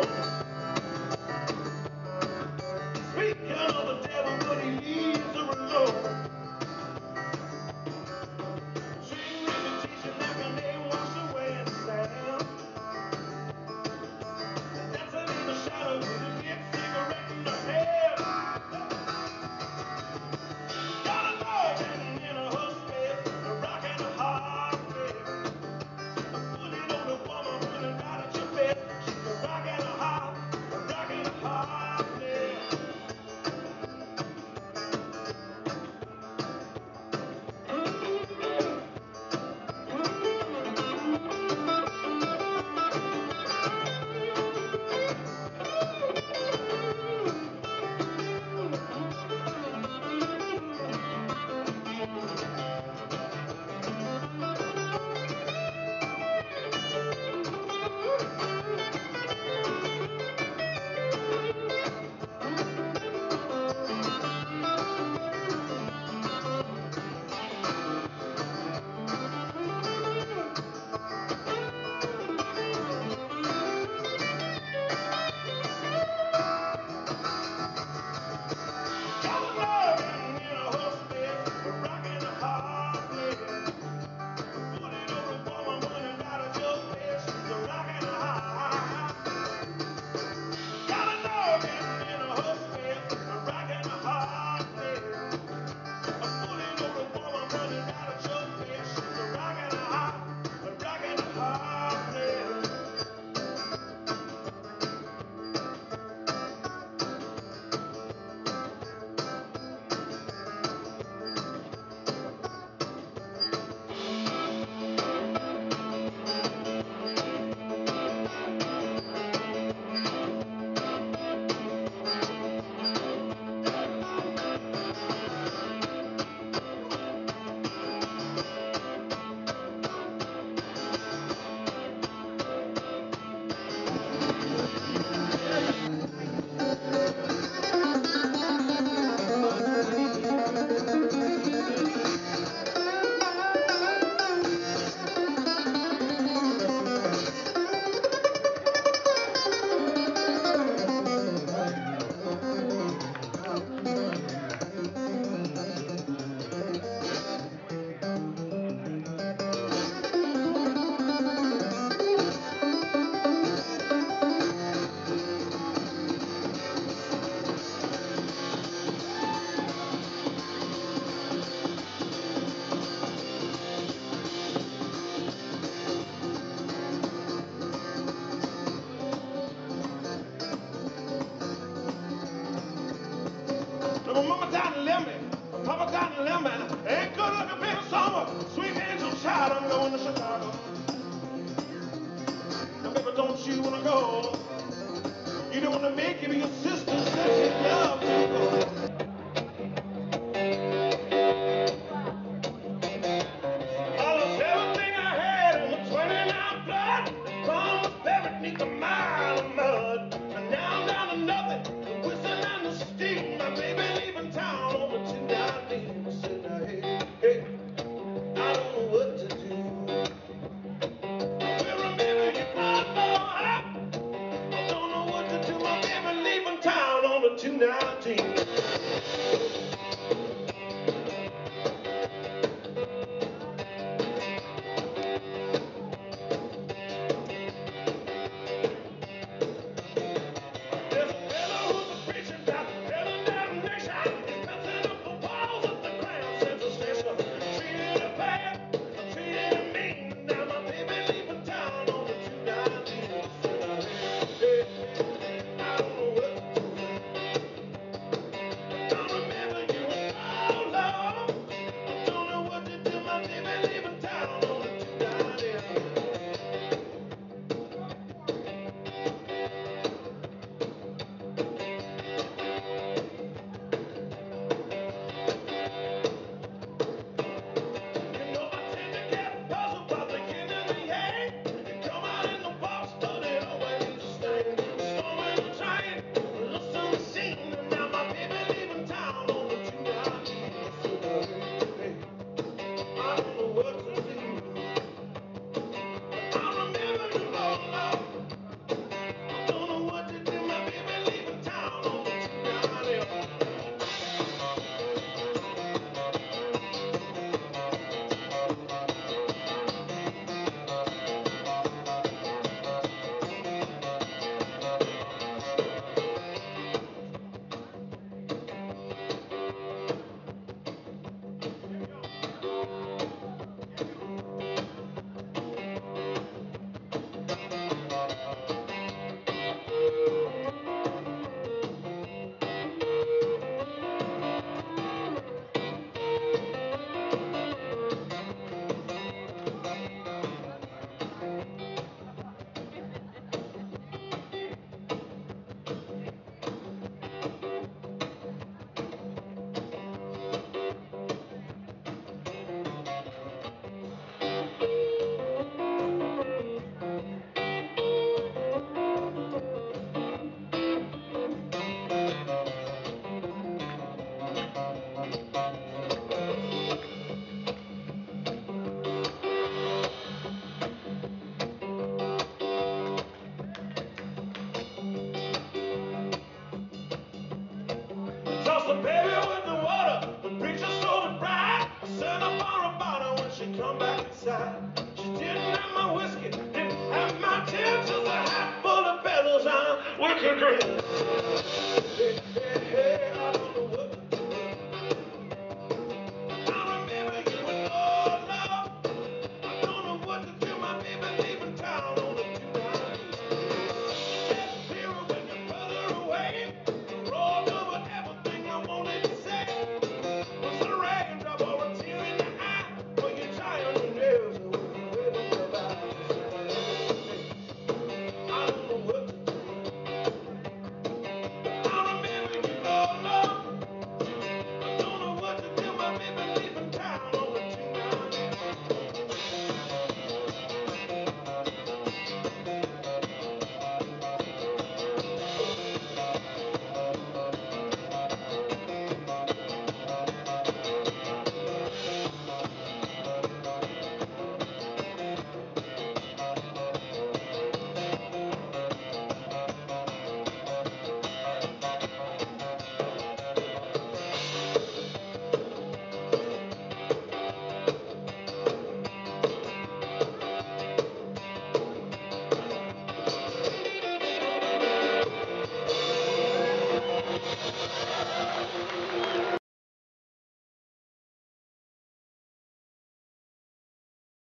Whoa. man. Ain't good looking people summer. Sweet angel child, I'm going to Chicago. Now, baby, don't you want to go? You don't want to make it your sister. Yeah.